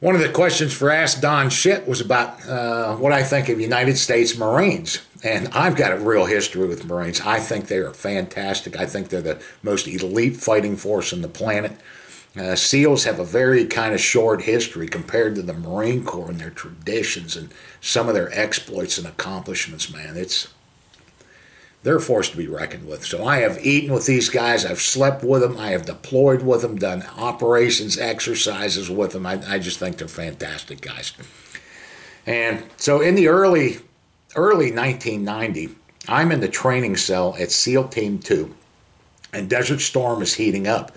One of the questions for Ask Don Shit was about uh, what I think of United States Marines. And I've got a real history with Marines. I think they are fantastic. I think they're the most elite fighting force on the planet. Uh, SEALs have a very kind of short history compared to the Marine Corps and their traditions and some of their exploits and accomplishments, man. It's they're forced to be reckoned with. So I have eaten with these guys. I've slept with them. I have deployed with them, done operations, exercises with them. I, I just think they're fantastic guys. And so in the early, early 1990, I'm in the training cell at SEAL Team 2, and Desert Storm is heating up.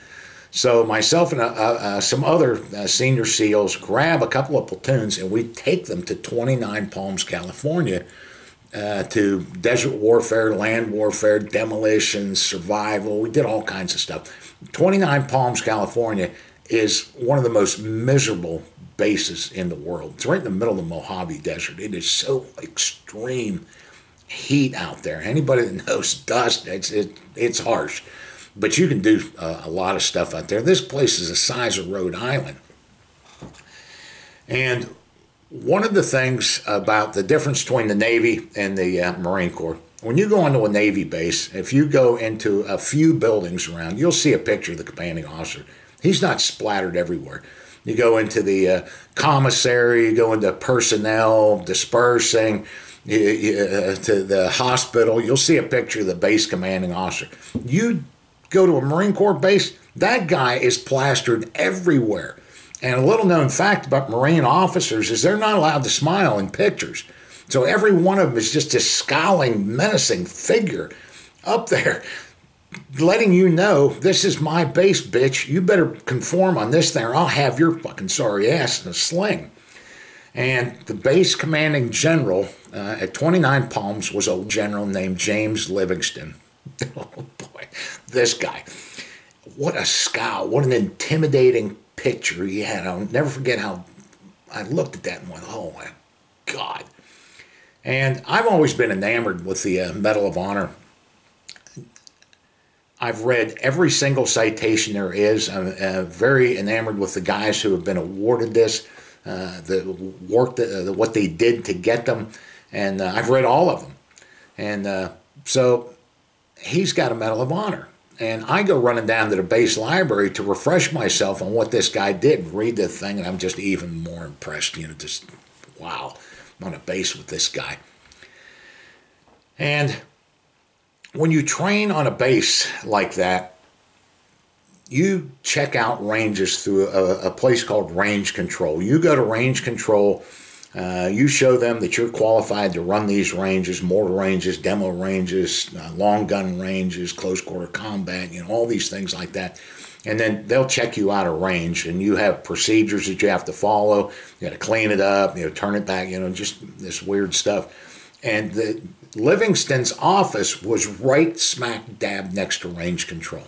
So myself and uh, uh, some other uh, senior SEALs grab a couple of platoons, and we take them to 29 Palms, California, uh, to desert warfare, land warfare, demolition, survival. We did all kinds of stuff. 29 Palms, California is one of the most miserable bases in the world. It's right in the middle of the Mojave Desert. It is so extreme heat out there. Anybody that knows dust, it's, it, it's harsh. But you can do uh, a lot of stuff out there. This place is the size of Rhode Island. And one of the things about the difference between the Navy and the uh, Marine Corps, when you go into a Navy base, if you go into a few buildings around, you'll see a picture of the commanding officer. He's not splattered everywhere. You go into the uh, commissary, you go into personnel, dispersing, you, you, uh, to the hospital, you'll see a picture of the base commanding officer. You go to a Marine Corps base, that guy is plastered everywhere. And a little known fact about Marine officers is they're not allowed to smile in pictures. So every one of them is just a scowling, menacing figure up there, letting you know this is my base, bitch. You better conform on this thing, or I'll have your fucking sorry ass in a sling. And the base commanding general uh, at 29 Palms was a general named James Livingston. oh boy, this guy. What a scowl, what an intimidating picture he had. I'll never forget how I looked at that and went, oh my God. And I've always been enamored with the uh, Medal of Honor. I've read every single citation there is. I'm uh, very enamored with the guys who have been awarded this, uh, the work, that, uh, what they did to get them. And uh, I've read all of them. And uh, so he's got a Medal of Honor. And I go running down to the base library to refresh myself on what this guy did, read the thing, and I'm just even more impressed. You know, just wow, I'm on a base with this guy. And when you train on a base like that, you check out ranges through a, a place called range control. You go to range control uh, you show them that you're qualified to run these ranges, mortar ranges, demo ranges, uh, long gun ranges, close quarter combat, you know, all these things like that. And then they'll check you out of range, and you have procedures that you have to follow. You got to clean it up, you know, turn it back, you know, just this weird stuff. And the Livingston's office was right smack dab next to range control.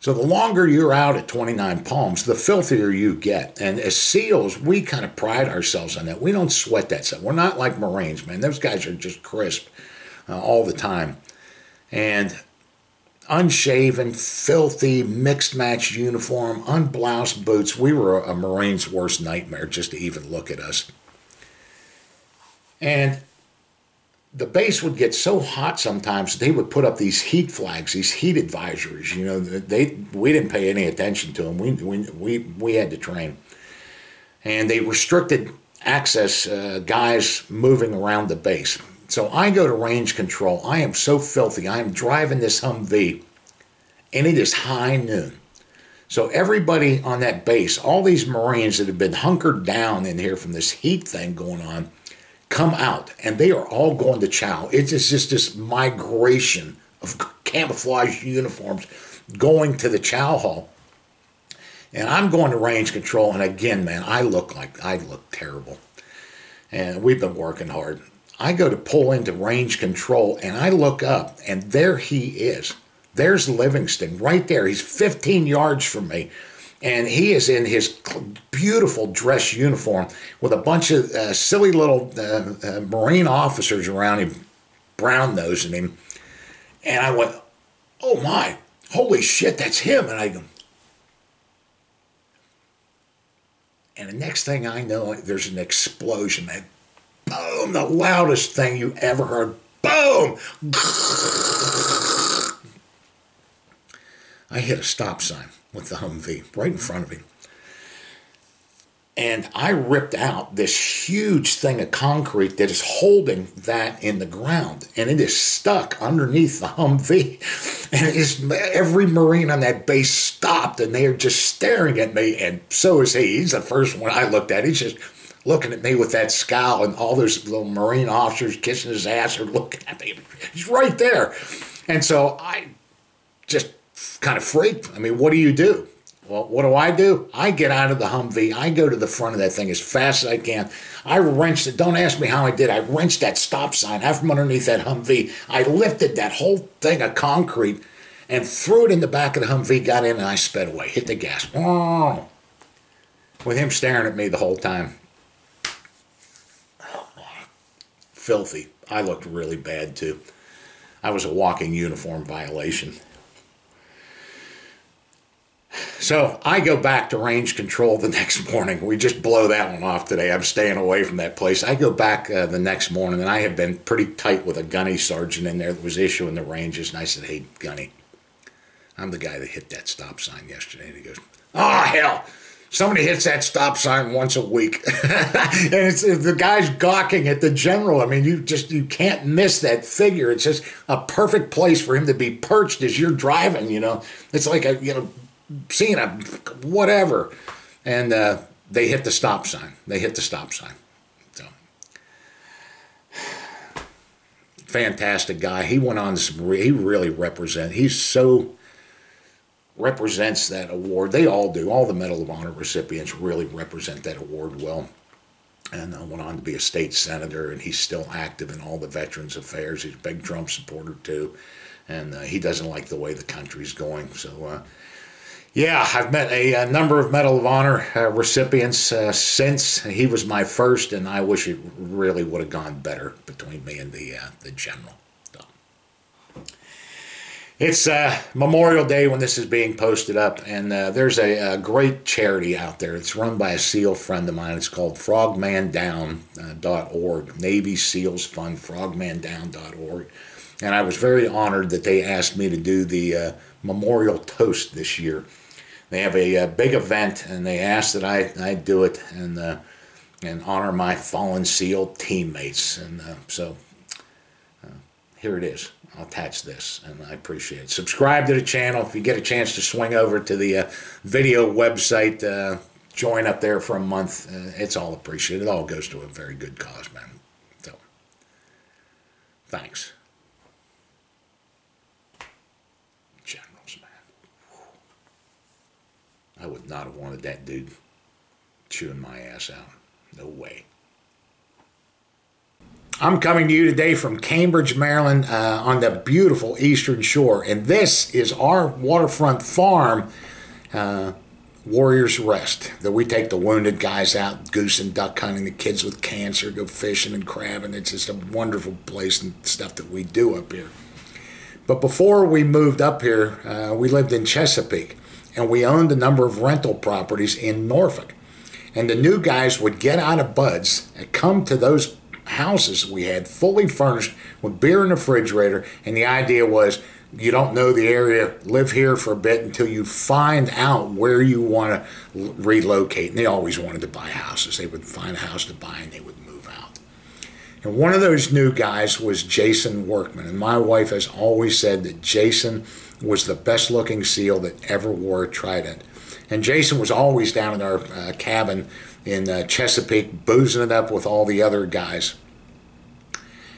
So the longer you're out at 29 palms, the filthier you get. And as SEALs, we kind of pride ourselves on that. We don't sweat that stuff. We're not like Marines, man. Those guys are just crisp uh, all the time. And unshaven, filthy, mixed match uniform, unbloused boots. We were a Marine's worst nightmare just to even look at us. And the base would get so hot sometimes they would put up these heat flags, these heat advisories. You know, they we didn't pay any attention to them. We we we, we had to train, and they restricted access uh, guys moving around the base. So I go to range control. I am so filthy. I am driving this Humvee, and it is high noon. So everybody on that base, all these Marines that have been hunkered down in here from this heat thing going on come out and they are all going to chow. It's just this migration of camouflage uniforms going to the chow hall. And I'm going to range control. And again, man, I look like I look terrible. And we've been working hard. I go to pull into range control and I look up and there he is. There's Livingston right there. He's 15 yards from me and he is in his beautiful dress uniform with a bunch of uh, silly little uh, uh, Marine officers around him, brown nosing him. And I went, oh my, holy shit, that's him. And I go, And the next thing I know, there's an explosion. That boom, the loudest thing you ever heard. Boom! I hit a stop sign with the Humvee right in front of me. And I ripped out this huge thing of concrete that is holding that in the ground. And it is stuck underneath the Humvee. And it is, every Marine on that base stopped and they are just staring at me. And so is he. He's the first one I looked at. He's just looking at me with that scowl. And all those little Marine officers kissing his ass are looking at me. He's right there. And so I just kind of freaked. I mean, what do you do? Well, what do I do? I get out of the Humvee. I go to the front of that thing as fast as I can. I wrenched it. Don't ask me how I did. I wrenched that stop sign out from underneath that Humvee. I lifted that whole thing of concrete and threw it in the back of the Humvee, got in, and I sped away. Hit the gas. With him staring at me the whole time. Filthy. I looked really bad, too. I was a walking uniform violation. So I go back to range control the next morning. We just blow that one off today. I'm staying away from that place. I go back uh, the next morning, and I have been pretty tight with a gunny sergeant in there that was issuing the ranges. And I said, Hey, gunny, I'm the guy that hit that stop sign yesterday. And he goes, Oh, hell. Somebody hits that stop sign once a week, and it's the guy's gawking at the general. I mean, you just you can't miss that figure. It's just a perfect place for him to be perched as you're driving. You know, it's like a you know seeing a whatever, and uh, they hit the stop sign. They hit the stop sign. So fantastic guy. He went on some. He really represent. He's so represents that award. They all do. All the Medal of Honor recipients really represent that award well. And uh, went on to be a state senator, and he's still active in all the Veterans Affairs. He's a big Trump supporter too, and uh, he doesn't like the way the country's going. So uh, yeah, I've met a, a, number of Medal of Honor uh, recipients uh, since. He was my first, and I wish it really would have gone better between me and the uh, the general. So. It's uh, Memorial Day when this is being posted up, and uh, there's a, a, great charity out there. It's run by a SEAL friend of mine. It's called frogmandown.org, Navy SEALs Fund, frogmandown.org. And I was very honored that they asked me to do the uh, memorial toast this year they have a, a, big event, and they asked that I, I do it and uh, and honor my fallen SEAL teammates. And uh, so uh, here it is. I'll attach this, and I appreciate it. Subscribe to the channel if you get a chance to swing over to the uh, video website. Uh, join up there for a month. Uh, it's all appreciated. It all goes to a very good cause, man. So, thanks. I would not have wanted that dude chewing my ass out. No way. I'm coming to you today from Cambridge, Maryland, uh, on the beautiful Eastern Shore, and this is our waterfront farm, uh, Warriors Rest, that we take the wounded guys out, goose and duck hunting, the kids with cancer go fishing and crabbing. It's just a wonderful place and stuff that we do up here. But before we moved up here, uh, we lived in Chesapeake and we owned a number of rental properties in Norfolk. And the new guys would get out of BUD/S and come to those houses we had fully furnished with beer in the refrigerator. And the idea was you don't know the area, live here for a bit until you find out where you want to relocate. And they always wanted to buy houses. They would find a house to buy and they would move out. And one of those new guys was Jason Workman. And my wife has always said that Jason was the best looking SEAL that ever wore a trident. And Jason was always down in our uh, cabin in uh, Chesapeake, boozing it up with all the other guys.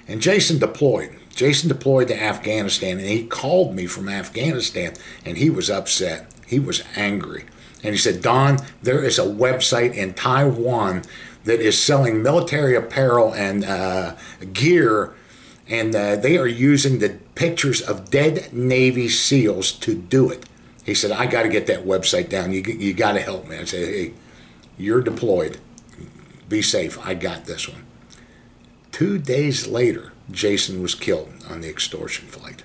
And Jason deployed. Jason deployed to Afghanistan, and he called me from Afghanistan, and he was upset. He was angry. And he said, Don, there is a website in Taiwan that is selling military apparel and uh, gear and uh, they are using the pictures of dead Navy SEALs to do it. He said, I got to get that website down. You, you got to help me. I said, hey, you're deployed. Be safe. I got this one. Two days later, Jason was killed on the extortion flight.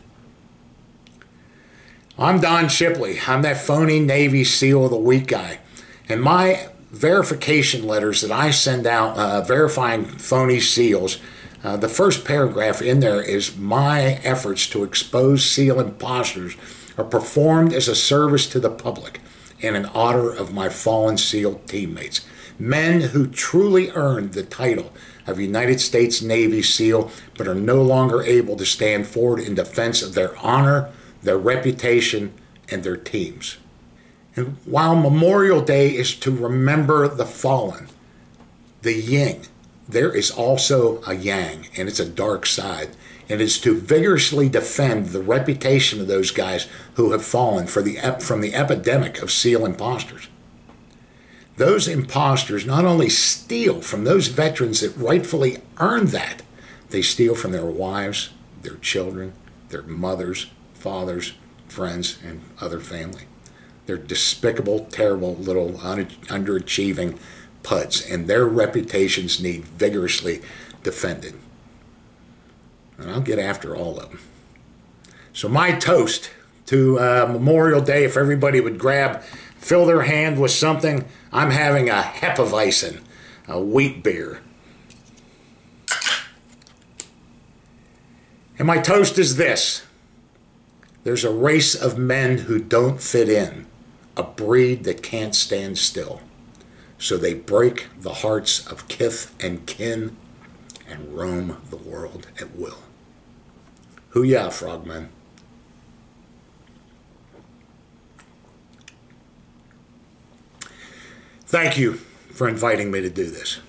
I'm Don Shipley. I'm that phony Navy SEAL of the Week guy. And my verification letters that I send out uh, verifying phony seals, uh, the first paragraph in there is my efforts to expose seal imposters are performed as a service to the public and in honor of my fallen SEAL teammates, men who truly earned the title of United States Navy SEAL but are no longer able to stand forward in defense of their honor, their reputation, and their teams. And while Memorial Day is to remember the fallen, the yin, there is also a yang, and it's a dark side and is to vigorously defend the reputation of those guys who have fallen for the from the epidemic of SEAL imposters. Those imposters not only steal from those veterans that rightfully earned that, they steal from their wives, their children, their mothers, fathers, friends, and other family. They're despicable, terrible little underachieving puds, and their reputations need vigorously defended and I'll get after all of them. So my toast to uh, Memorial Day, if everybody would grab, fill their hand with something, I'm having a Hefeweizen, a wheat beer. And my toast is this. There's a race of men who don't fit in, a breed that can't stand still. So they break the hearts of kith and kin and roam the world at will. Hoo ya, frogman. Thank you for inviting me to do this.